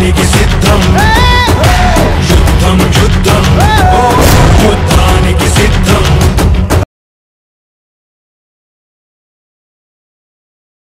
యుద్ధానికి సిద్ధం